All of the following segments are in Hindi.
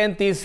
33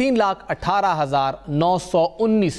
318919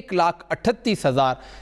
138000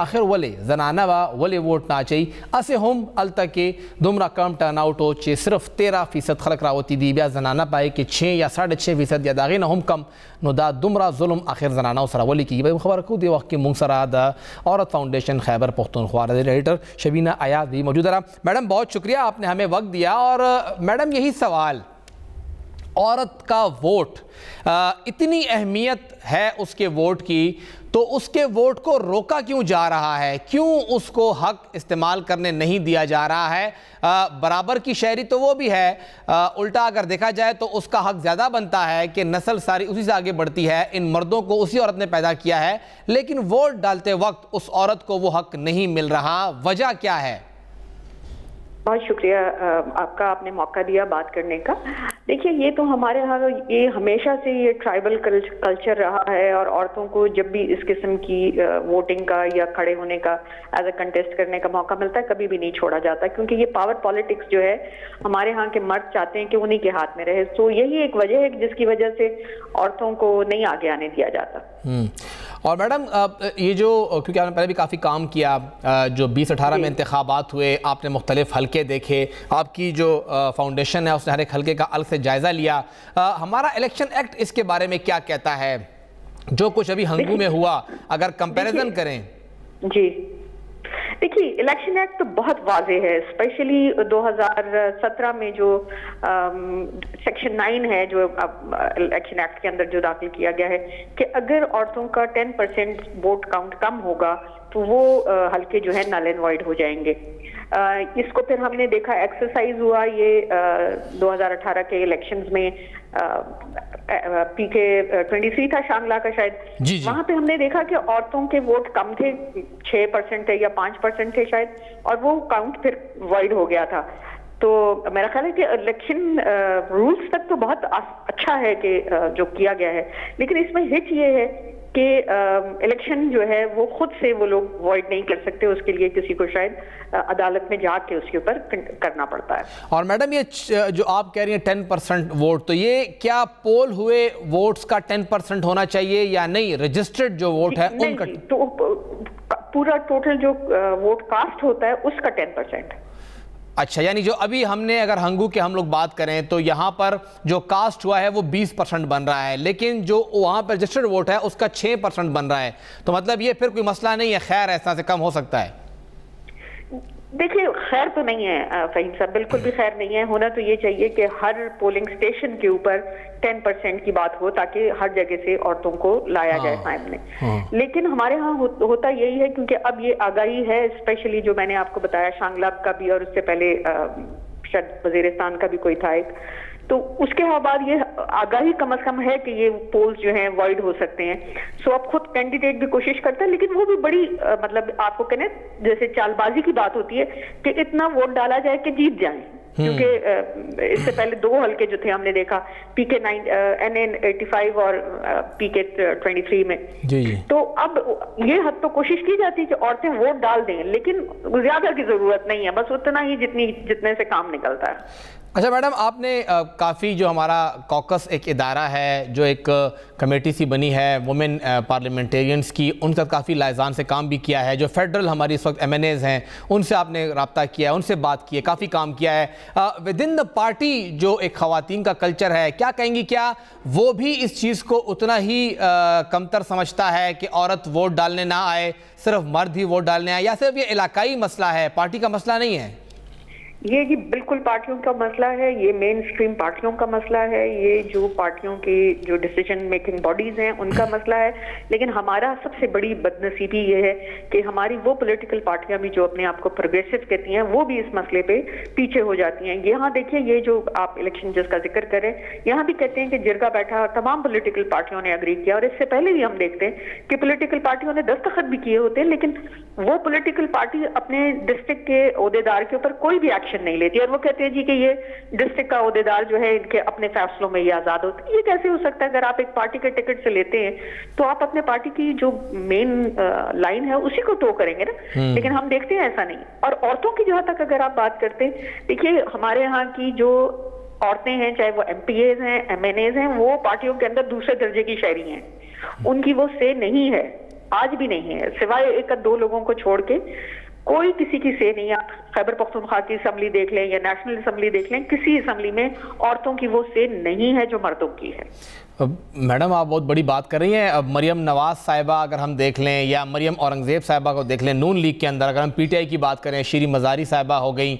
आखिर वले जनाना वा वले वोट ना चाहिए असे हम अल तक के दुमरा कम टर्न आउट हो चे सिर्फ़ तेरह फ़ीसद खलक रावती दी। ब्या जनाना पाए कि छः या साढ़े छः फ़ीसद या दागे ना हम कम। नो दा दुमरा जुल्म आखिर जनाना उसरा वली की। भाई खबर को दे वक्त की मुंगसरा the Aurat foundation Khyber Pakhtunkhwa editor Shabina Ayaz भी मौजूद रहा। मैडम बहुत शुक्रिया आपने हमें वक्त दिया। और मैडम यही सवाल। औरत का वोट आ, इतनी अहमियत है उसके वोट की तो उसके वोट को रोका क्यों जा रहा है? क्यों उसको हक इस्तेमाल करने नहीं दिया जा रहा है? आ, बराबर की शहरी तो वो भी है। आ, उल्टा अगर देखा जाए तो उसका हक ज़्यादा बनता है कि नस्ल सारी उसी से आगे बढ़ती है इन मर्दों को उसी औरत ने पैदा किया है लेकिन वोट डालते वक्त उस औरत को वो हक नहीं मिल रहा। वजह क्या है? बहुत शुक्रिया आपका आपने मौका दिया बात करने का। देखिए, ये तो हमारे यहाँ, ये हमेशा से ये ट्राइबल कल्चर रहा है और औरतों को जब भी इस किस्म की वोटिंग का या खड़े होने का एज अ कंटेस्ट करने का मौका मिलता है, कभी भी नहीं छोड़ा जाता। क्योंकि ये पावर पॉलिटिक्स जो है, हमारे यहाँ के मर्द चाहते हैं कि उन्हीं के हाथ में रहे। सो यही एक वजह है जिसकी वजह से औरतों को नहीं आगे आने दिया जाता। हम्म। और मैडम ये जो क्योंकि आपने पहले भी काफ़ी काम किया जो बीस अठारह में इंतबात हुए आपने मुख्तलिफ़ हल्के देखे आपकी जो फाउंडेशन है उसने हर एक हल्के का अलग से जायज़ा लिया। हमारा इलेक्शन एक्ट इसके बारे में क्या कहता है? जो कुछ अभी हंगू में हुआ अगर कंपेरिजन करें। जी। देखिए, इलेक्शन एक्ट तो बहुत वाजे है, स्पेशली 2017 में जो सेक्शन नाइन है, जो इलेक्शन एक्ट के अंदर जो दाखिल किया गया है, कि अगर औरतों का 10 परसेंट वोट काउंट कम होगा तो वो हल्के जो है नल एंड वाइड हो जाएँगे। इसको फिर हमने देखा, एक्सरसाइज हुआ ये 2018 के इलेक्शंस में। पीके ट्वेंटी थ्री था शांगला का शायद। जी जी। वहाँ पे हमने देखा कि औरतों के वोट कम थे छह परसेंट थे या पाँच परसेंट थे शायद और वो काउंट फिर वाइड हो गया था। तो मेरा ख्याल है कि इलेक्शन रूल्स तक तो बहुत अच्छा है कि जो किया गया है। लेकिन इसमें हिच ये है कि इलेक्शन जो है वो खुद से वो लोग वॉइड नहीं कर सकते उसके लिए किसी को शायद अदालत में जाके उसके ऊपर करना पड़ता है। और मैडम ये जो आप कह रही हैं टेन परसेंट वोट तो ये क्या पोल हुए वोट्स का टेन परसेंट होना चाहिए या नहीं? रजिस्टर्ड जो वोट है उनका तो पूरा टोटल जो वोट कास्ट होता है उसका टेन परसेंट अच्छा यानी जो अभी हमने अगर हंगू के हम लोग बात करें तो यहाँ पर जो कास्ट हुआ है वो 20 परसेंट बन रहा है, लेकिन जो वहाँ पर रजिस्टर्ड वोट है, उसका 6 परसेंट बन रहा है। तो मतलब ये फिर कोई मसला नहीं है, खैर ऐसा से कम हो सकता है। देखिए खैर तो नहीं है फहीम साहब बिल्कुल भी खैर नहीं है। होना तो ये चाहिए कि हर पोलिंग स्टेशन के ऊपर टेन परसेंट की बात हो ताकि हर जगह से औरतों को लाया हाँ, जाए सामने। हाँ। लेकिन हमारे यहाँ हो, होता यही है क्योंकि अब ये आगाही है स्पेशली जो मैंने आपको बताया शांगलाब का भी और उससे पहले शायद वजीरिस्तान का भी कोई था एक। तो उसके बाद ये आगाही कम अज कम है कि ये पोल्स जो हैं वाइड हो सकते हैं सो अब खुद कैंडिडेट भी कोशिश करता है लेकिन वो भी बड़ी आ, मतलब आपको कहने जैसे चालबाजी की बात होती है कि इतना वोट डाला जाए कि जीत जाए क्योंकि हम्म। इससे पहले दो हल्के जो थे हमने देखा PK nine N N eighty five और पीके ट्वेंटी थ्री में जी जी। तो अब ये हद तो कोशिश की जाती है कि औरतें वोट डाल दें लेकिन ज़्यादा की ज़रूरत नहीं है बस उतना ही जितनी जितने से काम निकलता है अच्छा मैडम, आपने काफ़ी जो हमारा कॉकस एक इदारा है, जो एक कमेटी सी बनी है, वुमेन पार्लियामेंटेरियंस की उनका काफ़ी लाइजान से काम भी किया है, जो फेडरल हमारी इस वक्त एम एन एज़ हैं, उनसे आपने रबता किया है, उनसे बात की है, काफ़ी काम किया है। विद इन द पार्टी जो एक ख़वान का कल्चर है, क्या कहेंगी क्या, वो भी इस चीज़ को उतना ही कमतर समझता है कि औरत वोट डालने ना आए, सिर्फ़ मर्द ही वोट डालने आए, या सिर्फ़ ये इलाकाई मसला है, पार्टी का मसला नहीं है? ये जी बिल्कुल पार्टियों का मसला है ये मेन स्ट्रीम पार्टियों का मसला है ये जो पार्टियों की जो डिसीज़न मेकिंग बॉडीज हैं उनका मसला है। लेकिन हमारा सबसे बड़ी बदनसीबी ये है कि हमारी वो पॉलिटिकल पार्टियाँ भी जो अपने आप को प्रोग्रेसिव कहती हैं वो भी इस मसले पे पीछे हो जाती हैं। यहाँ देखिए ये जो आप इलेक्शन जिसका ज़िक्र करें यहाँ भी कहते हैं कि जिरगा बैठा तमाम पोलिटिकल पार्टियों ने अग्री किया। और इससे पहले भी हम देखते हैं कि पोलिटिकल पार्टियों ने दस्तखत भी किए होते हैं लेकिन वो पोलिटिकल पार्टी अपने डिस्ट्रिक्ट के अहदेदार के ऊपर कोई भी एक्शन एक्शन नहीं लेती। और वो कहते हैं जी कि ये डिस्ट्रिक्ट का अहदेदार जो है इनके अपने फैसलों में ये आज़ाद होते ये कैसे हो सकता है? अगर आप एक पार्टी के टिकट से लेते हैं तो आप अपने पार्टी की जो मेन लाइन है उसी को टो करेंगे ना। हम्म। लेकिन हम देखते हैं ऐसा नहीं। और औरतों की जहाँ तक अगर आप बात करते हैं देखिए हमारे यहाँ की जो औरतें हैं चाहे वो एम हैं एम हैं वो पार्टियों के अंदर दूसरे दर्जे की शहरी हैं। उनकी वो से नहीं है आज भी नहीं है। सिवाय एक दो लोगों को छोड़ के कोई किसी की से नहीं, आप खैबर पख्तूनख्वा की असम्बली देख लें या नेशनल असम्बली देख लें, किसी असम्बली में औरतों की वो से नहीं है जो मर्दों की है। मैडम आप बहुत बड़ी बात कर रही हैं। अब मरियम नवाज़ साहिबा अगर हम देख लें या मरियम औरंगज़ेब साहिबा को देख लें नून लीग के अंदर अगर हम पीटीआई की बात करें श्री मजारी साहिबा हो गई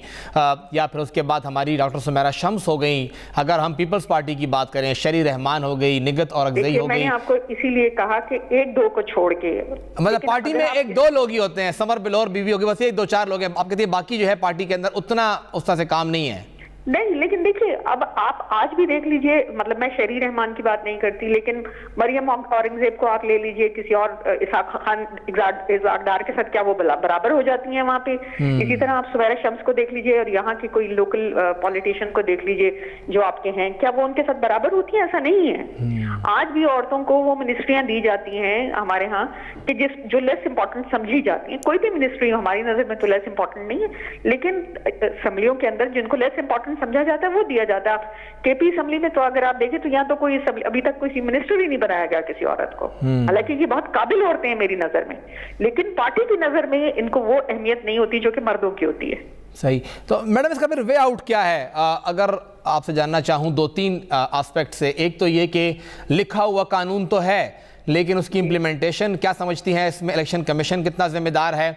या फिर उसके बाद हमारी डॉक्टर सुमेरा शम्स हो गई अगर हम पीपल्स पार्टी की बात करें शरी रहमान हो गई निगत औरंगजेई हो गई। आपको इसीलिए कहा कि एक दो को छोड़ के मतलब पार्टी में एक दो लोग ही होते हैं समर बिलोर बीवी होगी बस एक दो चार लोग हैं। आप कहते हैं बाकी जो है पार्टी के अंदर उतना उस तरह से काम नहीं है। नहीं लेकिन देखिए अब आप आज भी देख लीजिए मतलब मैं शरी रहमान की बात नहीं करती लेकिन मरियम औरंगज़ेब को आप ले लीजिए किसी और इसाक खान इजाकदार के साथ क्या वो बराबर हो जाती हैं वहाँ पे हम्म। इसी तरह आप सुबैरा शम्स को देख लीजिए और यहाँ की कोई लोकल पॉलिटिशियन को देख लीजिए जो आपके हैं क्या वो उनके साथ बराबर होती है ऐसा नहीं है हम्म। आज भी औरतों को वो मिनिस्ट्रियाँ दी जाती हैं हमारे यहाँ कि जिस जो लेस इंपॉर्टेंट समझी जाती है कोई भी मिनिस्ट्री हमारी नज़र में तो लेस इंपॉर्टेंट नहीं है लेकिन असम्बलियों के अंदर जिनको लेस इंपॉर्टेंट शासन समझा जाता है वो दिया जाता है। केपी असम्बली में तो अगर आप देखें तो यहाँ तो कोई अभी तक कोई मिनिस्टर ही नहीं बनाया गया किसी औरत को। हम्म। हालाँकि ये बहुत काबिल औरतें हैं मेरी नज़र में। लेकिन पार्टी की नज़र में इनको वो अहमियत नहीं होती जो कि मर्दों की होती है। सही। तो मैडम इसका फिर वे आउट क्या है? आ, अगर आपसे जानना चाहूँ दो तीन एस्पेक्ट से। एक तो ये कि लिखा हुआ कानून तो है लेकिन उसकी इम्प्लीमेंटेशन क्या समझती हैं? इसमें इलेक्शन कमीशन कितना जिम्मेदार है?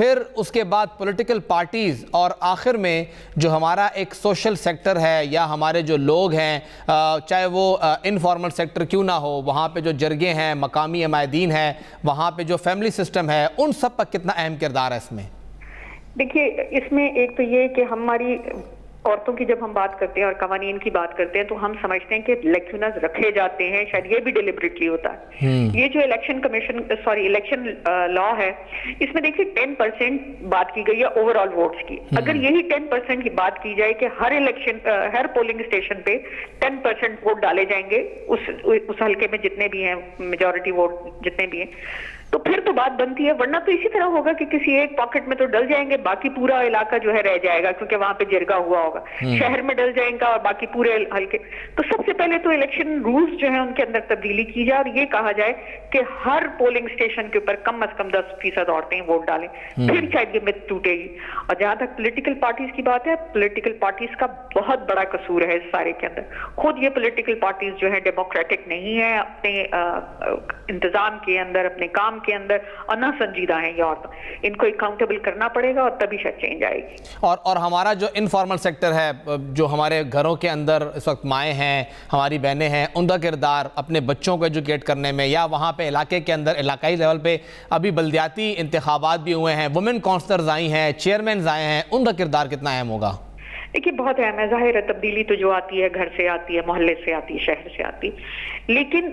फिर उसके बाद पॉलिटिकल पार्टीज़ और आखिर में जो हमारा एक सोशल सेक्टर है या हमारे जो लोग हैं चाहे वो इनफॉर्मल सेक्टर क्यों ना हो, वहाँ पे जो जरगे हैं, मकामी अमायदीन हैं, वहाँ पे जो फैमिली सिस्टम है, उन सब का कितना अहम किरदार है इसमें? देखिए, इसमें एक तो ये कि हमारी औरतों की जब हम बात करते हैं और कवानीन की बात करते हैं तो हम समझते हैं कि लेक्चुनर्स रखे जाते हैं शायद ये भी डिलिबरेटली होता है हम्म। ये जो election commission sorry election law है इसमें देखिए टेन परसेंट बात की गई है ओवरऑल वोट्स की हम्म। अगर यही टेन परसेंट की बात की जाए कि हर इलेक्शन हर पोलिंग स्टेशन पे टेन परसेंट वोट डाले जाएँगे उस उस हल्के में जितने भी हैं मेजोरिटी वोट जितने भी हैं तो फिर तो बात बनती है वरना तो इसी तरह होगा कि किसी एक पॉकेट में तो डल जाएँगे बाकी पूरा इलाका जो है रह जाएगा क्योंकि वहाँ पे जिरगा हुआ होगा हम्म। शहर में डल जाएगा और बाकी पूरे हल्के तो सबसे पहले तो इलेक्शन रूल्स जो है उनके अंदर तब्दीली की जाए और ये कहा जाए कि हर पोलिंग स्टेशन के ऊपर कम अज कम दस फ़ीसद औरतें वोट डालें हम्म। फिर शायद ये मिथ टूटेगी और जहाँ तक पोलिटिकल पार्टीज़ की बात है पोलिटिकल पार्टीज़ का बहुत बड़ा कसूर है इस सारे के अंदर खुद ये पोलिटिकल पार्टीज़ जो है डेमोक्रेटिक नहीं है अपने इंतज़ाम के अंदर अपने काम के अंदर और ना संजीदा है ये औरत। इनको अकाउंटेबल करना पड़ेगा और तभी शायद चेंज आएगी। और और हमारा जो इनफॉर्मल सेक्टर है, जो हमारे घरों के अंदर इस वक्त माएँ हैं, हमारी बहनें हैं, उनका किरदार अपने बच्चों को एजुकेट करने में या वहाँ पे इलाके के अंदर, इलाकाई लेवल पे अभी बल्दियाती इंतबात भी हुए हैं। वुमेन काउंसलर्स आई हैं चेयरमैन आए हैं, उनका किरदार कितना अहम होगा? देखिए बहुत अहम है, ज़ाहिर है, तब्दीली तो जो आती है, घर से आती है, मोहल्ले से आती है, शहर से आती लेकिन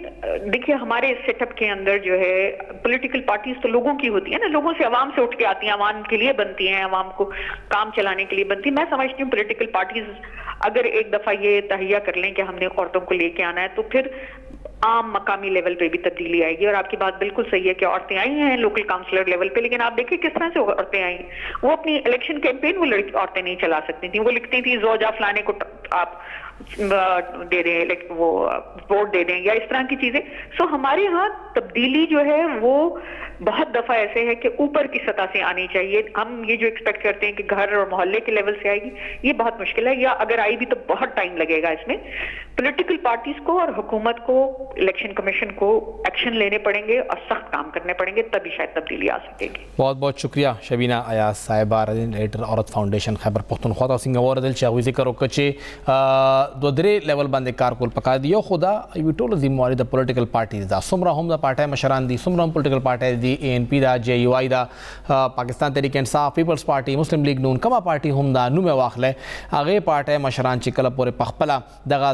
देखिए, हमारे सेटअप के अंदर जो है पॉलिटिकल पार्टीज़ तो लोगों की होती है ना, लोगों से आवाम से उठ के आती हैं, आवाम के लिए बनती हैं, आवाम को काम चलाने के लिए बनती है। मैं समझती हूँ पोलिटिकल पार्टीज़ अगर एक दफ़ा ये तहिया कर लें कि हमने औरतों को लेके आना है तो फिर आम मकामी लेवल पे भी तब्दीली आएगी। और आपकी बात बिल्कुल सही है कि औरतें आई हैं लोकल काउंसलर लेवल पे, लेकिन आप देखिए किस तरह से औरतें आई वो अपनी इलेक्शन कैंपेन वो लड़की, औरतें नहीं चला सकती थी, वो लिखती थी जोजा फलाने को आप दे दें वो, वोट दे दें, या इस तरह की चीज़ें। सो हमारे यहाँ तब्दीली जो है, वो बहुत दफ़ा ऐसे है कि ऊपर की सतह से आनी चाहिए। हम ये जो एक्सपेक्ट करते हैं कि घर और मोहल्ले के लेवल से आएगी, ये बहुत मुश्किल है। या अगर आई भी तो बहुत टाइम लगेगा इसमें। पॉलिटिकल पार्टीज़ को और हुकूमत को इलेक्शन कमीशन को एक्शन लेने पड़ेंगे और सख्त काम करने पड़ेंगे, तभी शायद तब्दीली आ सकेगी। बहुत बहुत शुक्रिया, शबीना अयाज साहिबा एडिटर औरत फाउंडेशन खैबर पख्तनख्वा सिंगावर दिल चाहू ज़िक्र कचे दो दरे लेवल बंदे कारकुल पका दियो खुदा यू टोल जिम्मेवारी द पॉलिटिकल पार्टीज़ दा, सुमरा हम द पार्टी मशरान दी, सुमरा पॉलिटिकल पार्टी दी ए एन पी दा जे यू आई दा Pakistan Tehreek Insaf Peoples Party Muslim League Noon, कमा पार्टी हम दा नु में वाखले, आगे पार्टी मशरान चिकल पूरे पखपला, दगा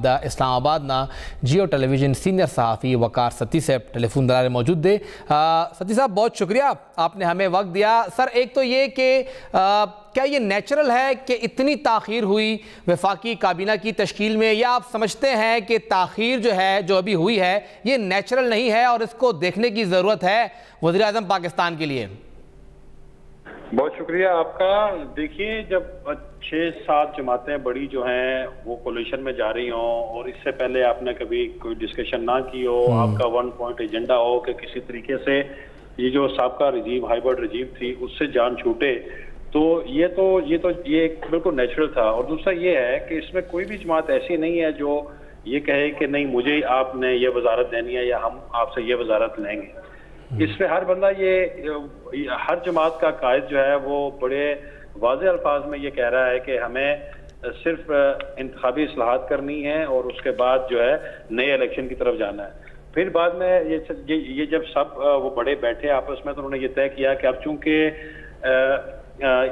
દ ઇસ્લામાબાદના જીઓ ટેલિવિઝન सीनियर सहाफ़ी वकार सती साहब टेलीफोन दरार मौजूद दे सती साहब बहुत शुक्रिया आपने हमें वक्त दिया सर एक तो ये कि क्या ये नेचुरल है कि इतनी ताखीर हुई वफाकी काबीना की तश्कील में या आप समझते हैं कि ताखीर जो है जो अभी हुई है ये नेचुरल नहीं है और इसको देखने की ज़रूरत है वजी पाकिस्तान के लिए बहुत शुक्रिया आपका। देखिए जब छः सात जमातें बड़ी जो हैं वो कोलिशन में जा रही हों और इससे पहले आपने कभी कोई डिस्कशन ना की हो आपका वन पॉइंट एजेंडा हो कि किसी तरीके से ये जो सबका रजीम हाइब्रिड रजीम थी उससे जान छूटे। तो ये तो ये तो ये बिल्कुल नेचुरल था। और दूसरा ये है कि इसमें कोई भी जमात ऐसी नहीं है जो ये कहे कि नहीं मुझे आपने ये वजारत देनी है या हम आपसे ये वजारत लेंगे। इसमें हर बंदा ये हर जमात का कायद जो है वो बड़े वाज अल्फाज में ये कह रहा है कि हमें सिर्फ़ इंतबी असलाहत करनी है और उसके बाद जो है नए इलेक्शन की तरफ़ जाना है। फिर बाद में ये ये, ये जब सब वो बड़े बैठे आपस में तो उन्होंने ये तय किया कि अब चूँकि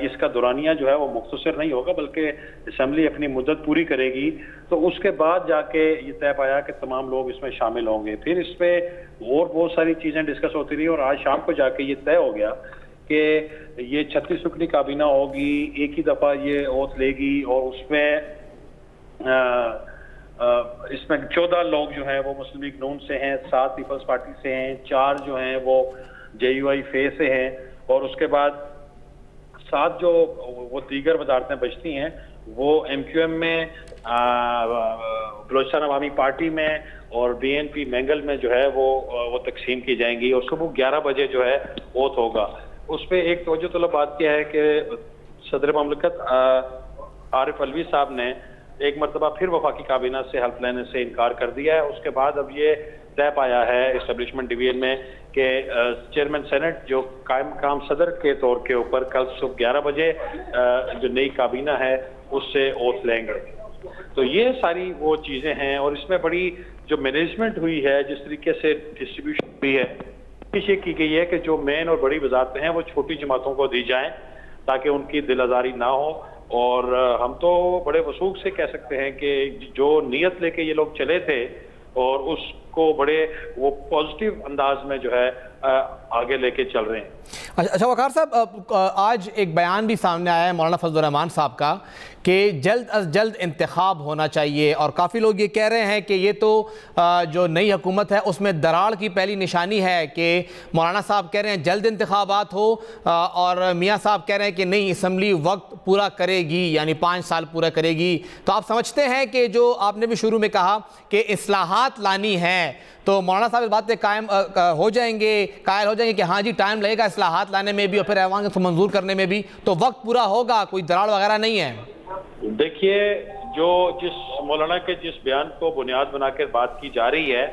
इसका दौरानिया जो है वो मुख्तर नहीं होगा, बल्कि असम्बली अपनी मुद्दत पूरी करेगी। तो उसके बाद जाके ये तय पाया कि तमाम लोग इसमें शामिल होंगे। फिर इस पर और बहुत सारी चीज़ें डिस्कस होती रही और आज शाम को जाके ये तय हो गया कि ये छत्तीस रुकनी काबीना होगी, एक ही दफ़ा ये ओथ लेगी और उसमें इसमें चौदह लोग जो हैं वो मुस्लिम लीग नून से हैं, सात पीपल्स पार्टी से हैं, चार जो हैं वो जे यू आई फे से हैं और उसके बाद साथ जो वो दीगर वजारतें बचती हैं, वो एम क्यू एम में बलोचिस्तान अवामी पार्टी में और बी एन पी मैंगल में जो है वो वो तकसीम की जाएँगी और सुबह ग्यारह बजे जो है वोट होगा। उस पर एक तोजो तलब बात यह है कि सदर ममलकत आरिफ अलवी साहब ने एक मरतबा फिर वफाकी काबीना से, हेल्प लेने से इनकार कर दिया है। उसके बाद अब ये तय पाया है इस्टेब्लिशमेंट डिवीज़न में कि चेयरमैन सेनेट जो कायम काम सदर के तौर के ऊपर कल सुबह ग्यारह बजे जो नई काबीना है, उससे ओथ लेंगे। तो ये सारी वो चीज़ें हैं और इसमें बड़ी जो मैनेजमेंट हुई है, जिस तरीके से डिस्ट्रीब्यूशन हुई है कोशिश ये की गई है कि जो मेन और बड़ी वजारतें हैं, वो छोटी जमातों को दी जाएँ, ताकि उनकी दिल आजारी ना हो। और हम तो बड़े वसूख से कह सकते हैं कि जो नीयत लेके ये लोग चले थे और उसको बड़े वो पॉजिटिव अंदाज में जो है आगे लेके चल रहे हैं। अच्छा वकार साहब आज एक बयान भी सामने आया है मौलाना फजलरहमान साहब का कि जल्द अज जल्द इंतखब होना चाहिए और काफ़ी लोग ये कह रहे हैं कि ये तो जो नई हुकूमत है उसमें दराड़ की पहली निशानी है कि मौलाना साहब कह रहे हैं जल्द इंतबात हो और मियाँ साहब कह रहे हैं कि नहीं इसम्बली वक्त पूरा करेगी, यानी पाँच साल पूरा करेगी। तो आप समझते हैं कि जो आपने भी शुरू में कहा कि असलाहत लानी है तो मौलाना साहब इस बात पे कायम हो जाएँगे, कायल हो जाएँगे कि हाँ जी टाइम लगेगा असलाहत लाने में भी और फिर ऐवान को मंजूर करने में भी। तो वक्त पूरा होगा कोई दराड़ वगैरह नहीं है। देखिए जो जिस मौलाना के जिस बयान को बुनियाद बनाकर बात की जा रही है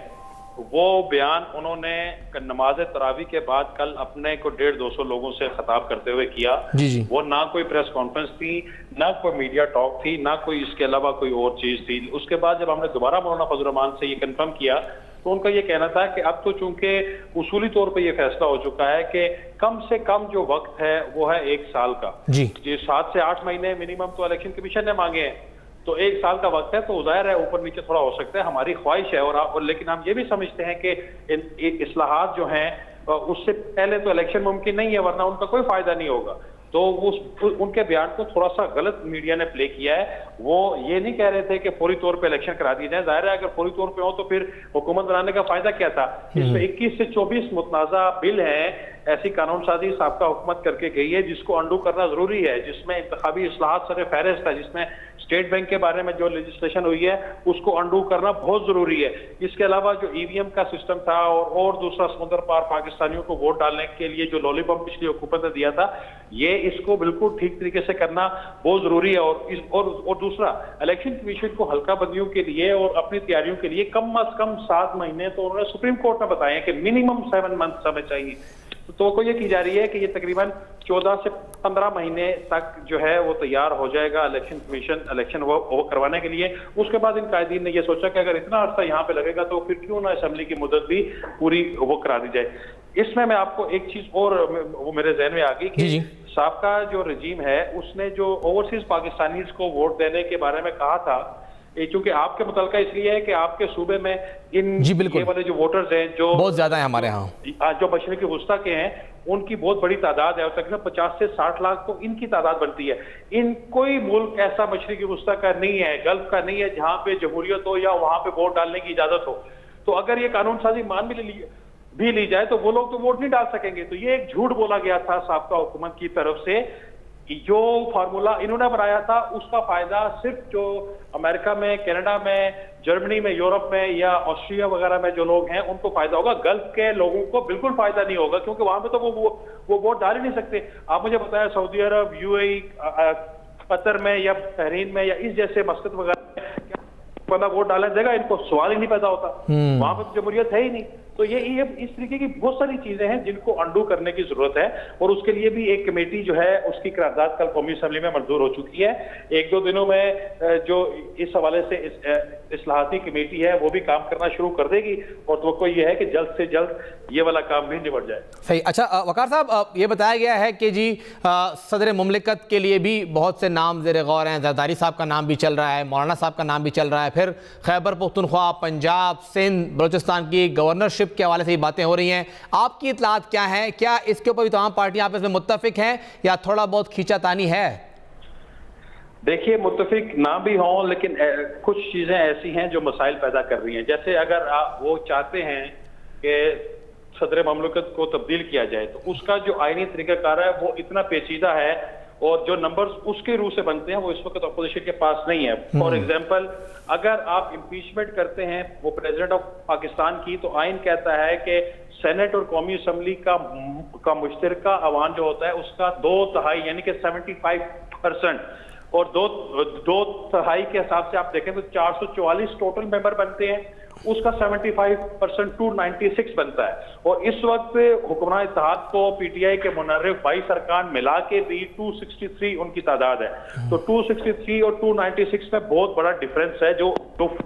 वो बयान उन्होंने नमाज़ तरावी के बाद कल अपने को डेढ़ दो सौ लोगों से खताब करते हुए किया। जी जी। वो ना कोई प्रेस कॉन्फ्रेंस थी ना कोई मीडिया टॉक थी ना कोई इसके अलावा कोई और चीज़ थी। उसके बाद जब हमने दोबारा मौलाना फजरमान से ये कंफर्म किया तो उनका ये कहना था कि अब तो चूँकि उसूली तौर पर यह फैसला हो चुका है कि कम से कम जो वक्त है वो है एक साल का। जी। जी सात से आठ महीने मिनिमम तो इलेक्शन कमीशन ने मांगे हैं। तो एक साल का वक्त है तो ज़ाहिर है ऊपर नीचे थोड़ा हो सकता है हमारी ख्वाहिश है। और, और लेकिन हम ये भी समझते हैं कि इन इसलाहत जो हैं उससे पहले तो इलेक्शन मुमकिन नहीं है वरना उनका कोई फ़ायदा नहीं होगा। तो उस उनके बयान को थोड़ा सा गलत मीडिया ने प्ले किया है। वो ये नहीं कह रहे थे कि फौरी तौर पे इलेक्शन करा दिए जाए। ज़ाहिर है अगर फौरी तौर पे हो तो फिर हुकूमत बनाने का फ़ायदा क्या था? इसमें 21 से 24 मुतनाज़ा बिल हैं। ऐसी कानून साजी सबका हुकूमत करके गई है जिसको अंडू करना ज़रूरी है जिसमें इंतबी असलाहत सर फहरिस्त है जिसमें स्टेट बैंक के बारे में जो लेजिस्लेशन हुई है उसको अंडू करना बहुत ज़रूरी है। इसके अलावा जो ईवीएम का सिस्टम था और, और दूसरा समुद्र पार पाकिस्तानियों को वोट डालने के लिए जो लॉलीपॉप पिछली हुकूमत ने दिया था ये इसको बिल्कुल ठीक तरीके से करना बहुत ज़रूरी है। और इस और, और दूसरा इलेक्शन कमीशन को हल्का बंदियों के लिए और अपनी तैयारियों के लिए कम अज कम सात महीने तो उन्होंने सुप्रीम कोर्ट में बताया कि मिनिमम सेवन मंथ समय चाहिए। तो को ये की जा रही है कि ये तकरीबन 14 से 15 महीने तक जो है वो तैयार हो जाएगा इलेक्शन कमीशन इलेक्शन वो, वो करवाने के लिए। उसके बाद इन कायदीन ने ये सोचा कि अगर इतना अर्सा यहाँ पे लगेगा तो फिर क्यों ना असम्बली की मुदत भी पूरी वो करा दी जाए। इसमें मैं आपको एक चीज़ और वो मेरे जहन में आ गई कि सबका जो रजीम है उसने जो ओवरसीज पाकिस्तानी को वोट देने के बारे में कहा था चूँकि आपके मुतलका इसलिए है कि आपके सूबे में इन जी बिल्कुल। वाले जो वोटर्स हैं जो बहुत ज़्यादा है हमारे यहाँ। जो मशरकी वस्ता के हैं उनकी बहुत बड़ी तादाद है और तकरीबन पचास से साठ लाख तो इनकी तादाद बनती है। इन कोई मुल्क ऐसा मशरकी वस्ता का नहीं है गल्फ का नहीं है जहाँ पे जमहूरियत हो या वहाँ पे वोट डालने की इजाज़त हो। तो अगर ये कानून साजी मान भी ली भी ली जाए तो वो लोग तो वोट नहीं डाल सकेंगे। तो ये एक झूठ बोला गया था सबका हुकूमत की तरफ़ से जो फार्मूला इन्होंने बनाया था उसका फ़ायदा सिर्फ़ जो अमेरिका में कनाडा में जर्मनी में यूरोप में या ऑस्ट्रिया वगैरह में जो लोग हैं उनको फ़ायदा होगा। गल्फ के लोगों को बिल्कुल फ़ायदा नहीं होगा क्योंकि वहाँ पे तो वो वो, वो वोट डाल ही नहीं सकते। आप मुझे बताया सऊदी अरब यूएई कतर में या बहरीन में या इस जैसे मस्कत वगैरह बंदा वोट डालने देगा? इनको सवाल ही नहीं पैदा होता। हम्म। वहाँ पर जमहूरियत है ही नहीं। तो ये ये इस तरीके की बहुत सारी चीज़ें हैं जिनको अंडू करने की ज़रूरत है और उसके लिए भी एक कमेटी जो है उसकी करारदाद कल कौमी असम्बली में मंजूर हो चुकी है। एक दो दिनों में जो इस हवाले से इस, इसलाहती कमेटी है वो भी काम करना शुरू कर देगी और तो ये है कि जल्द से जल्द ये वाला काम भी निबट जाए। सही। अच्छा वकार साहब ये बताया गया है कि जी सदर ममलिकत के लिए भी बहुत से नाम जेर गौर हैं। जरदारी साहब का नाम भी चल रहा है मौलाना साहब का नाम भी चल रहा है। फिर खैबर पुख्तनख्वा पंजाब सिंध बलोचिस्तान की गवर्नरशिप के हवाले से ये बातें हो रही हैं। आपकी इतलात क्या है? क्या इसके ऊपर भी तमाम पार्टियाँ आपस में मुतफिक हैं या थोड़ा बहुत खींचातानी है? देखिए मुतफिक ना भी हों, लेकिन कुछ चीज़ें ऐसी हैं जो मसाइल पैदा कर रही हैं। जैसे अगर आप, वो चाहते हैं कि सदर ममलकत को तब्दील किया जाए तो उसका जो आईनी तरीकाकार है, वो इतना पेचीदा है और जो नंबर्स उसके रूह से बनते हैं वो इस वक्त अपोजिशन के पास नहीं है फॉर. एग्ज़ाम्पल अगर आप इम्पीचमेंट करते हैं वो प्रेसिडेंट ऑफ़ पाकिस्तान की तो आइन कहता है कि सेनेट और कौमी असम्बली का का मुश्तर अवान जो होता है उसका दो तहाई यानी कि 75 परसेंट और दो दो तहाई के हिसाब से आप देखें तो 444 टोटल मेंबर बनते हैं उसका 75 परसेंट टू नाइनटी बनता है। और इस वक्त हुक्मरान इतिहाद को पीटीआई के मुनरफ बाई सरकार मिला के भी 263 उनकी तादाद है। तो 263 और 296 में बहुत बड़ा डिफरेंस है जो जो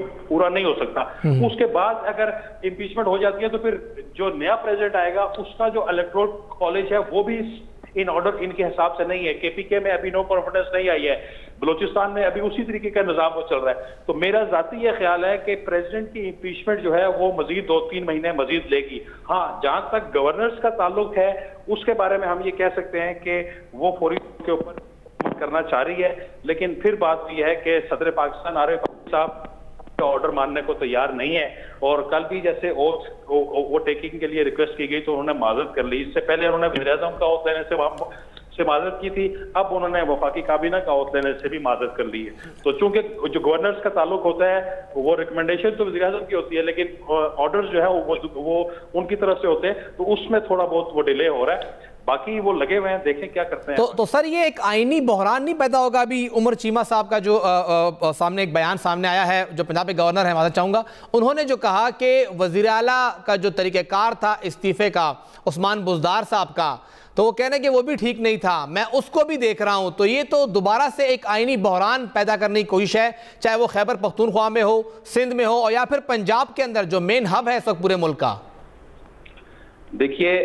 पूरा नहीं हो सकता। हम्म। उसके बाद अगर इम्पीचमेंट हो जाती है तो फिर जो नया प्रेसिडेंट आएगा उसका जो इलेक्ट्रोल कॉलेज है वो भी इन ऑर्डर इनके हिसाब से नहीं है। केपीके में अभी नो कॉन्फिडेंस नहीं आई है। बलोचिस्तान में अभी उसी तरीके का निज़ाम वो चल रहा है। तो मेरा जाती यह ख्याल है कि प्रेसिडेंट की इम्पीचमेंट जो है वो मजीद दो तीन महीने मजीद लेगी। हाँ जहाँ तक गवर्नर्स का ताल्लुक है, उसके बारे में हम ये कह सकते हैं कि वो फौरी के ऊपर करना चाह रही है। लेकिन फिर बात यह है कि सदर पाकिस्तान आरिफ साहब का ऑर्डर मानने को तैयार नहीं है। और कल भी जैसे ओथ वो टेकिंग के लिए रिक्वेस्ट की गई तो उन्होंने माजत कर ली। इससे पहले उन्होंने वज़ीर का ओथ लेने से से माजरत की थी, अब उन्होंने वफाकी काबीना का औत लेने से भी माजरत कर ली है। तो चूँकि जो गवर्नर्स का ताल्लुक होता है, वो रिकमेंडेशन तो वजी की होती है, लेकिन ऑर्डर जो है वो वो उनकी तरफ़ से होते हैं तो उसमें थोड़ा बहुत वो डिले हो रहा है। बाकी वो लगे हुए हैं देखें क्या करते हैं। तो तो सर ये एक आईनी बहरान नहीं पैदा होगा अभी उमर चीमा साहब का जो आ, आ, सामने एक बयान सामने आया है जो पंजाब के गवर्नर है माता चाहूँगा। उन्होंने जो कहा कि वज़ीर अला का जो तरीक़ेकार था इस्तीफे का उस्मान बुजदार साहब का तो वो कहने कि वो भी ठीक नहीं था। मैं उसको भी देख रहा हूँ तो ये तो दोबारा से एक आईनी बहरान पैदा करने की कोशिश है चाहे वो खैबर पख्तूनख्वा में हो सिंध में हो और या फिर पंजाब के अंदर जो मेन हब है इस वक्त पूरे मुल्क का। देखिए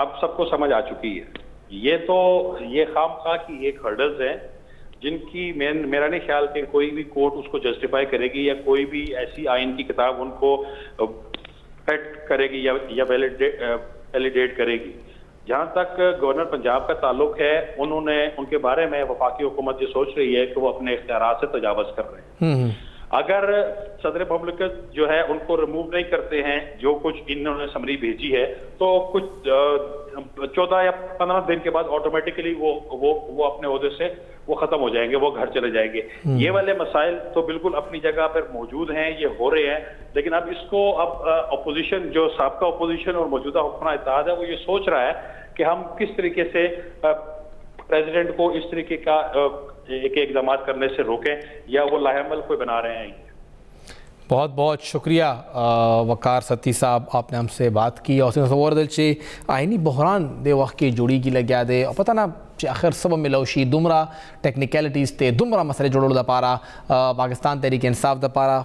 अब सबको समझ आ चुकी है। ये तो ये खाम खा की एक हर्डल्स है जिनकी मैं मेरा नहीं ख्याल कि कोई भी कोर्ट उसको जस्टिफाई करेगी या कोई भी ऐसी आइन की किताब उनको फेट करेगी या या वैलिडेट करेगी। जहाँ तक गवर्नर पंजाब का ताल्लुक है उन्होंने उनके बारे में वफाकी हुकूमत ये सोच रही है कि वो अपने इख्तियार से तजावज कर रहे हैं। हम्म, हम्म। अगर सदर पब्लिक जो है उनको रिमूव नहीं करते हैं जो कुछ इन्होंने समरी भेजी है तो कुछ चौदह या पंद्रह दिन के बाद ऑटोमेटिकली वो वो वो अपने अहदे से वो खत्म हो जाएँगे वो घर चले जाएँगे। ये वाले मसाइल तो बिल्कुल अपनी जगह पर मौजूद हैं ये हो रहे हैं लेकिन अब इसको अब अपोजिशन जो सबका अपोजिशन और मौजूदा हुक्मरान इतिहाद है वो ये सोच रहा है कि हम किस तरीके से प्रेसिडेंट को इस तरीके का एक एक इकदाम करने से रोकें, या वो लाहेमल कोई बना रहे हैं बहुत बहुत शुक्रिया वकार सती साहब, आपने हमसे बात की। और तस्वर दिल से आइनी बहरान दे वक्त की जुड़ी की लग्या दे। और पता ना आखिर सब मिलोशी दुमरा टेक्निकलिटीज़ थे दुमरा मसले जोड़ो द पारा पाकिस्तान तहरीक इंसाफ द पारा।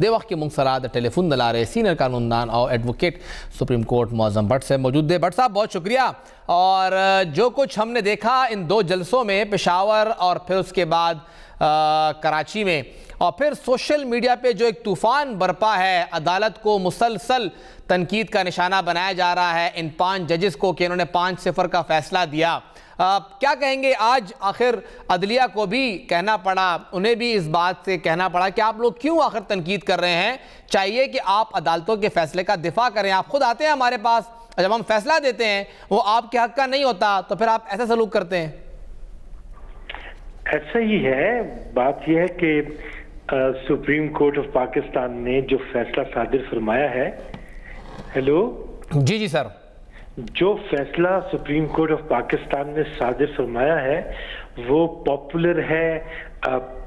वक्त के मुंगसरा द टेलीफोन दला रहे सीनियर कानूनदान और advocate supreme court Moazzam Bhatt से मौजूद दे भट्ट साहब बहुत शुक्रिया। और जो कुछ हमने देखा इन दो जलसों में पेशावर और फिर उसके बाद आ, कराची में और फिर सोशल मीडिया पे जो एक तूफ़ान बरपा है अदालत को मुसलसल तनकीद का निशाना बनाया जा रहा है। इन पाँच जजेस को कि इन्होंने पाँच सिफर का फैसला दिया। आ, क्या कहेंगे? आज आखिर अदलिया को भी कहना पड़ा उन्हें भी इस बात से कहना पड़ा कि आप लोग क्यों आखिर तनकीद कर रहे हैं? चाहिए कि आप अदालतों के फैसले का दिफा करें। आप खुद आते हैं हमारे पास जब हम फैसला देते हैं वो आपके हक का नहीं होता तो फिर आप ऐसा सलूक करते हैं। ऐसा ही है। बात यह है कि सुप्रीम कोर्ट ऑफ़ पाकिस्तान ने जो फैसला सादिर फरमाया है। हेलो? जी जी सर। जो फैसला सुप्रीम कोर्ट ऑफ़ पाकिस्तान ने सादिर फरमाया है वो पॉपुलर है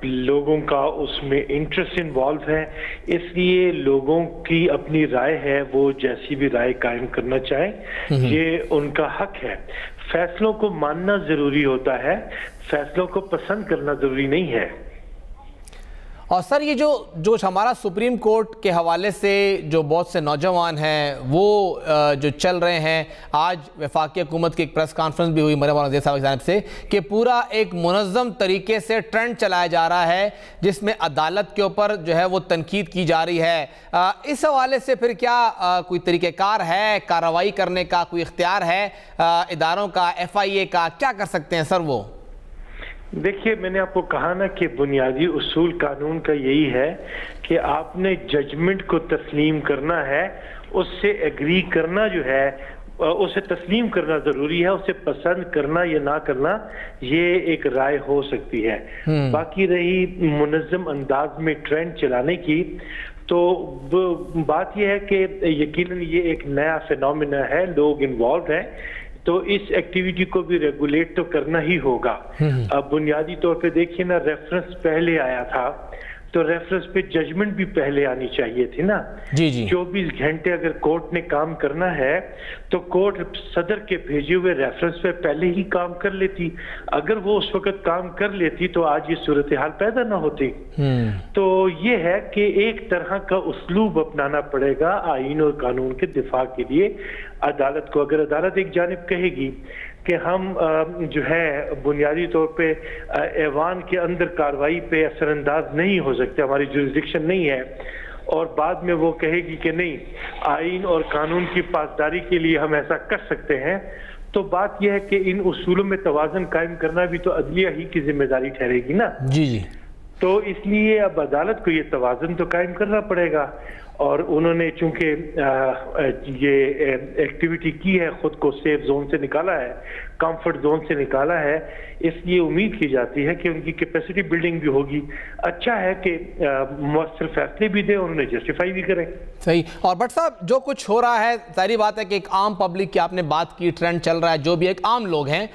लोगों का उसमें इंटरेस्ट इन्वॉल्व है इसलिए लोगों की अपनी राय है वो जैसी भी राय कायम करना चाहे ये उनका हक है। फैसलों को मानना ज़रूरी होता है फैसलों को पसंद करना ज़रूरी नहीं है। और सर, ये जो जो हमारा सुप्रीम कोर्ट के हवाले से जो बहुत से नौजवान हैं, वो जो चल रहे हैं, आज वफाकी हुकूमत की एक प्रेस कॉन्फ्रेंस भी हुई मरम साहब की जानब से, कि पूरा एक मनज़म तरीके से ट्रेंड चलाया जा रहा है, जिसमें अदालत के ऊपर जो है वो तनकीद की जा रही है। इस हवाले से फिर क्या कोई तरीक़ेकार है, कार्रवाई करने का कोई इख्तियार है? इदारों का एफ़ आई ए का, क्या कर सकते हैं सर वो? देखिए मैंने आपको कहा ना कि बुनियादी उसूल कानून का यही है कि आपने जजमेंट को तस्लीम करना है उससे एग्री करना जो है उसे तस्लीम करना ज़रूरी है उसे पसंद करना या ना करना ये एक राय हो सकती है हम्म। बाकी रही मुनजम अंदाज में ट्रेंड चलाने की तो बात यह है कि यकीनन ये एक नया फिनोमिना है लोग इन्वॉल्व हैं तो इस एक्टिविटी को भी रेगुलेट तो करना ही होगा। हम्म। अब बुनियादी तौर पे देखिए ना रेफरेंस पहले आया था तो रेफरेंस पे जजमेंट भी पहले आनी चाहिए थी ना। जी जी। चौबीस घंटे अगर कोर्ट ने काम करना है तो कोर्ट सदर के भेजे हुए रेफरेंस पे पहले ही काम कर लेती। अगर वो उस वक्त काम कर लेती तो आज ये सूरत हाल पैदा ना होती। हम्म। तो ये है कि एक तरह का उसलूब अपनाना पड़ेगा आइन और कानून के दिफा के लिए। अदालत को अगर अदालत एक जानब कहेगी कि हम जो है बुनियादी तौर पे ऐवान के अंदर कार्रवाई पे असरअंदाज नहीं हो सकते हमारी जुरिस्डिक्शन नहीं है और बाद में वो कहेगी कि नहीं आइन और कानून की पासदारी के लिए हम ऐसा कर सकते हैं तो बात यह है कि इन उसूलों में तोज़न कायम करना भी तो अदलिया ही की ज़िम्मेदारी ठहरेगी ना? जी जी। तो इसलिए अब अदालत को ये तोज़न तो कायम करना पड़ेगा और उन्होंने चूँकि ये एक्टिविटी की है, खुद को सेफ़ जोन से निकाला है कंफर्ट जोन से निकाला है, इसलिए उम्मीद की जाती है कि उनकी कैपेसिटी बिल्डिंग भी होगी। अच्छा है कि मौसर फैसले भी दें और उन्हें जस्टिफाई भी करें। सही। और बट साहब, जो कुछ हो रहा है सारी बात है कि एक आम पब्लिक की आपने बात की ट्रेंड चल रहा है, जो भी एक आम लोग हैं।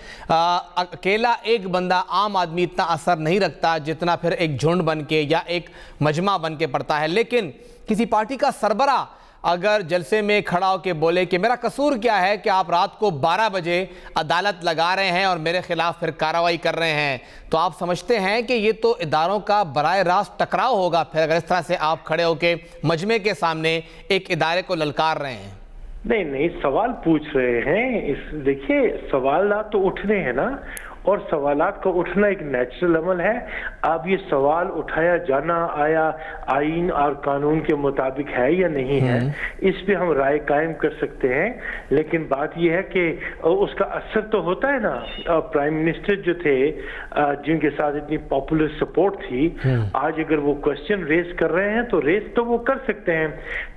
अकेला एक बंदा आम आदमी इतना असर नहीं रखता, जितना फिर एक झुंड बन के या एक मजमा बन के पड़ता है। लेकिन किसी पार्टी का सरबरा अगर जलसे में खड़ा होकर बोले कि मेरा कसूर क्या है कि आप रात को 12 बजे अदालत लगा रहे हैं और मेरे खिलाफ फिर कार्रवाई कर रहे हैं तो आप समझते हैं कि ये तो इदारों का बर रास्त टकराव होगा। फिर अगर इस तरह से आप खड़े होकर मजमे के सामने एक इदारे को ललकार रहे हैं। नहीं नहीं, सवाल पूछ रहे हैं। इस, देखिए, सवाल तो उठने हैं ना। और सवालात का उठना एक नेचुरल अमल है अब ये सवाल उठाया जाना आया आइन और कानून के मुताबिक है या नहीं है हम्म। इस पे हम राय कायम कर सकते हैं लेकिन बात यह है कि उसका असर तो होता है ना प्राइम मिनिस्टर जो थे जिनके साथ इतनी पॉपुलर सपोर्ट थी हम्म। आज अगर वो क्वेश्चन रेस कर रहे हैं तो रेस तो वो कर सकते हैं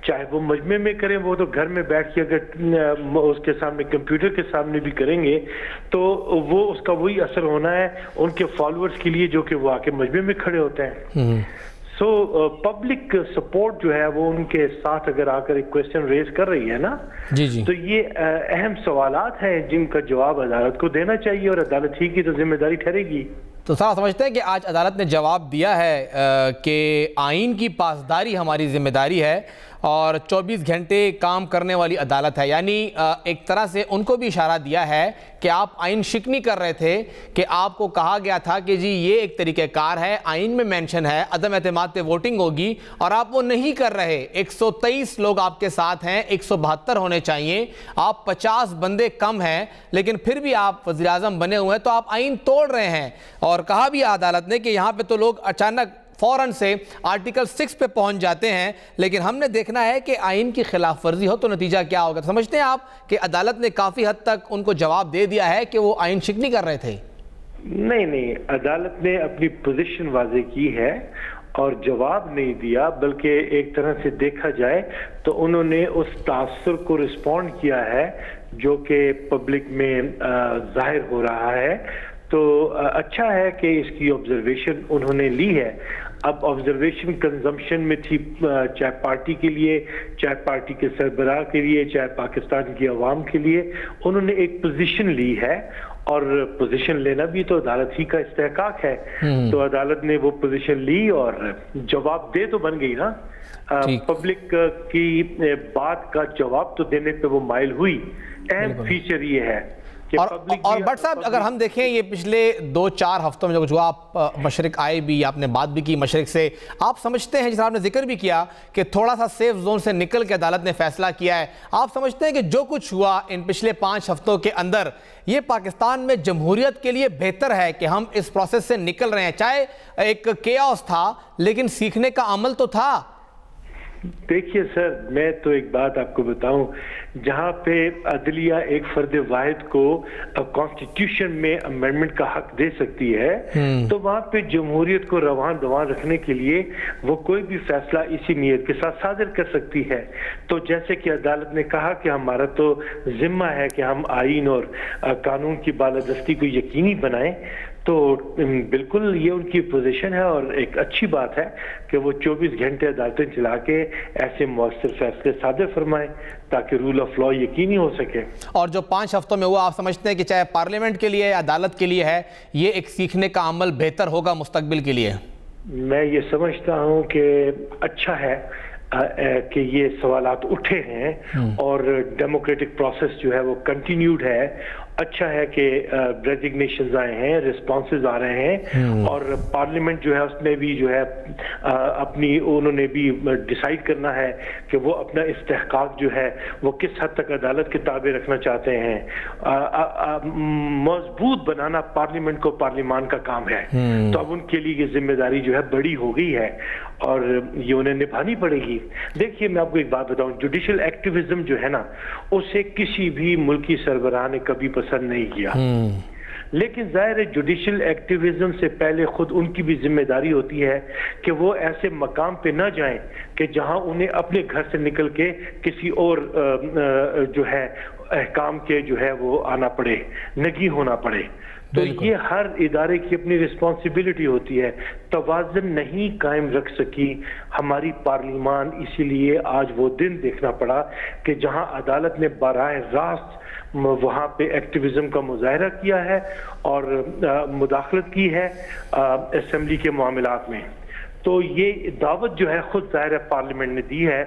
चाहे वो मजमे में करें वो तो घर में बैठ के अगर उसके सामने कंप्यूटर के सामने भी करेंगे तो वो उसका वही असर होना है उनके फॉलोअर्स के लिए जो कि वो आके मजबे में खड़े होते हैं। सो पब्लिक सपोर्ट जो है वो उनके साथ अगर आकर एक क्वेश्चन रेज कर रही है ना जी जी। तो ये uh, अहम सवाल हैं जिनका जवाब अदालत को देना चाहिए और अदालत ही की तो ज़िम्मेदारी ठहरेगी। तो सारा समझते हैं कि आज अदालत ने जवाब दिया है uh, कि आइन की पासदारी हमारी ज़िम्मेदारी है और 24 घंटे काम करने वाली अदालत है। यानी एक तरह से उनको भी इशारा दिया है कि आप आइन शिकनी कर रहे थे कि आपको कहा गया था कि जी, ये एक तरीक़ेकार है, आइन में मेंशन है, अदम अतमाद पे वोटिंग होगी और आप वो नहीं कर रहे। 123 लोग आपके साथ हैं, एक सौ बहत्तर होने चाहिए। आप 50 बंदे कम हैं, लेकिन फिर भी आप वजी बने हुए हैं तो आप आइन तोड़ रहे हैं। और कहा भी अदालत ने कि यहाँ पर तो लोग अचानक फ़ौरन से आर्टिकल सिक्स पे पहुँच जाते हैं, लेकिन हमने देखना है कि आइन की खिलाफ वर्जी हो तो नतीजा क्या होगा। समझते हैं आप कि अदालत ने काफ़ी हद तक उनको जवाब दे दिया है कि वो आइन शिकनी कर रहे थे। नहीं नहीं, अदालत ने अपनी पोजीशन वाजे की है और जवाब नहीं दिया, बल्कि एक तरह से देखा जाए तो उन्होंने उस तासर को रिस्पॉन्ड किया है, जो कि पब्लिक में ज़ाहिर हो रहा है। तो अच्छा है कि इसकी ऑब्जर्वेशन उन्होंने ली है। अब ऑब्जर्वेशन कंजम्पशन में थी चाहे पार्टी के लिए चाहे पार्टी के सरबराह के लिए चाहे पाकिस्तान की आवाम के लिए उन्होंने एक पोजीशन ली है और पोजीशन लेना भी तो अदालत ही का इस्तेकाक है। हम्म। तो अदालत ने वो पोजीशन ली और जवाब दे तो बन गई ना। पब्लिक की बात का जवाब तो देने पे वो माइल हुई। अहम फीचर ये है। और और भट्ट साहब अगर हम देखें ये पिछले दो चार हफ्तों में जो जो आप मशरक आए भी आपने बात भी की मशरक से आप समझते हैं जिस आपने ज़िक्र भी किया कि थोड़ा सा सेफ़ जोन से निकल के अदालत ने फैसला किया है। आप समझते हैं कि जो कुछ हुआ इन पिछले पाँच हफ्तों के अंदर ये पाकिस्तान में जमहूरियत के लिए बेहतर है कि हम इस प्रोसेस से निकल रहे हैं। चाहे एक केओस था लेकिन सीखने का अमल तो था। देखिए सर मैं तो एक बात आपको बताऊँ जहाँ पे अदलिया एक फर्द वाहिद को कॉन्स्टिट्यूशन में अमेंडमेंट का हक दे सकती है तो वहाँ पे जमहूरियत को रवान दवान रखने के लिए वो कोई भी फैसला इसी नीयत के साथ सादर कर सकती है। तो जैसे कि अदालत ने कहा कि हमारा तो जिम्मा है कि हम आइन और कानून की बालादस्ती को यकीनी बनाएँ तो बिल्कुल ये उनकी पोजीशन है और एक अच्छी बात है कि वो 24 घंटे अदालतें चला के ऐसे मौसर फैसले सादे फरमाएँ ताकि रूल ऑफ़ लॉ यकीनी हो सके। और जो पाँच हफ्तों में हुआ आप समझते हैं कि चाहे पार्लियामेंट के लिए अदालत के लिए है ये एक सीखने का अमल बेहतर होगा मुस्तबिल के लिए? मैं ये समझता हूँ कि अच्छा है कि ये सवालात उठे हैं और डेमोक्रेटिक प्रोसेस जो है वो कंटिन्यूड है अच्छा है कि रेजिग्नेशन आए हैं रिस्पॉन्सेज आ रहे हैं और पार्लियामेंट जो है उसमें भी जो है अपनी उन्होंने भी डिसाइड करना है कि वो अपना इस्तेहकाक जो है वो किस हद तक अदालत के ताबे रखना चाहते हैं। मज़बूत बनाना पार्लियामेंट को पार्लियामान का काम है। तो अब उनके लिए ये ज़िम्मेदारी जो है बड़ी हो गई है। और ये उन्हें निभानी पड़ेगी। देखिए मैं आपको एक बात बताऊँ जुडिशियल एक्टिविज्म जो है ना उसे किसी भी मुल्की सरबराह ने कभी पसंद नहीं किया। लेकिन ज़ाहिर है जुडिशियल एक्टिविज्म से पहले खुद उनकी भी ज़िम्मेदारी होती है कि वो ऐसे मकाम पे ना जाएँ कि जहाँ उन्हें अपने घर से निकल के किसी और जो है अहकाम के जो है वो आना पड़े नगी होना पड़े। तो ये हर इदारे की अपनी रिस्पॉन्सिबिलिटी होती है। तोज़न नहीं कायम रख सकी हमारी पार्लियामान इसीलिए आज वो दिन देखना पड़ा कि जहाँ अदालत ने बराह रास्त वहाँ पे एक्टिविज्म का मुजाहरा किया है और मुदाखलत की है असेंबली के मामलात में। तो ये दावत जो है खुद ज़ाहिर है पार्लियामेंट ने दी है।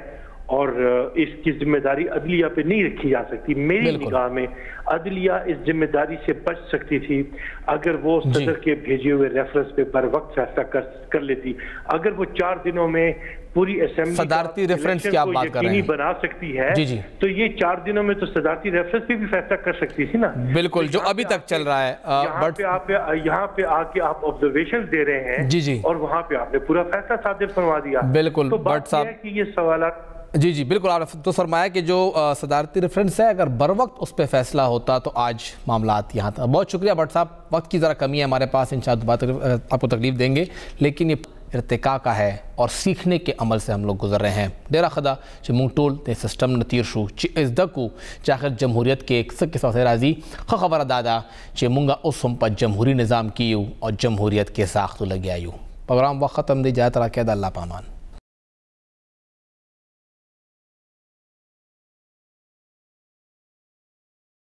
और इसकी ज़िम्मेदारी अदलिया पे नहीं रखी जा सकती मेरी निगाह में अदलिया इस ज़िम्मेदारी से बच सकती थी अगर वो सदर के भेजे हुए रेफरेंस पे बर वक्त फैसला कर कर लेती अगर वो चार दिनों में पूरी असेंबली सदारती रेफरेंस की आप बात कर रहे हैं। बना सकती है जी, जी। तो ये चार दिनों में तो सदारती रेफरेंस पे भी फैसला कर सकती थी ना बिल्कुल, तो जो अभी तक चल रहा है, यहाँ पे आप यहाँ पे आके आप ऑब्जर्वेशन दे रहे हैं जी, जी। और वहाँ पे आपने पूरा फैसला सादिर फरमा दिया बिल्कुल, तो बात साहब- ये सवाल जी जी, बिल्कुल, आपने तो फरमाया कि जो सदारती रेफरेंस है, अगर बर वक्त उस पर फैसला होता तो आज मामलात यहाँ था। बहुत शुक्रिया, भट्ट साहब। वक्त की ज़रा कमी है हमारे पास इन बात आपको तकलीफ़ देंगे। लेकिन ये इरतिका का है और सीखने के अमल से हम लोग गुजर रहे हैं। डेरा खदा च मुंगटोल ते सिस्टम न तीर शू, च इजदकू चाखर जमहूरियत के एक सक राज़ी खबर दादा च मुंगा उस हम पर जमहूरी निज़ाम की और जमहूरियत के साख्त लगे आयु प्रोग्राम वक्त ख़त्म दी जाए तरह के अल्लाह पामान